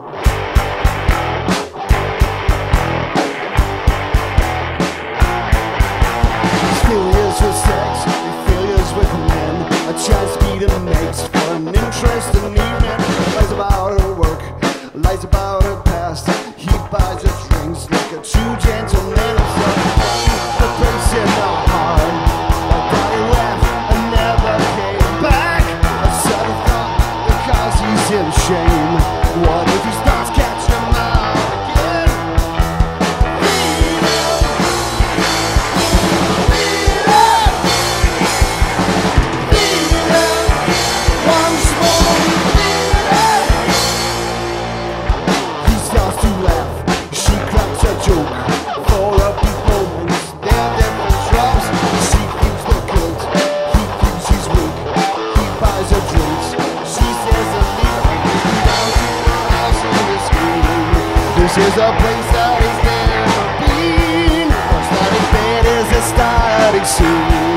Failures with sex, failures with men. A chance Peter makes for an interesting evening. Lies about her work, lies about her past. He buys her drinks like a true gentleman. Shame. What if he This is a place that he's never been. Starting bed is a starting soon